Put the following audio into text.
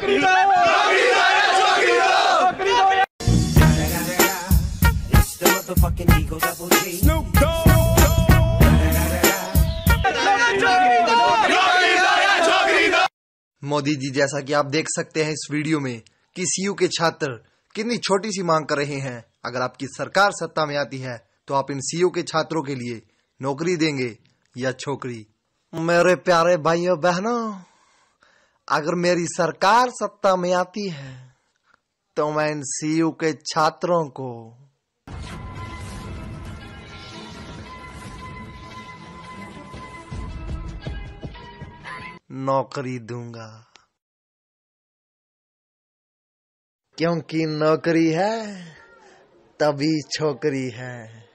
मोदी जी, जैसा कि आप देख सकते हैं इस वीडियो में कि सीयू के छात्र कितनी छोटी सी मांग कर रहे हैं। अगर आपकी सरकार सत्ता में आती है तो आप इन सीयू के छात्रों के लिए नौकरी देंगे या छोकरी। मेरे प्यारे भाइयों, बहनों अगर मेरी सरकार सत्ता में आती है तो मैं इन सीयू के छात्रों को नौकरी दूँगा। क्योंकि नौकरी है, तभी छोकरी है।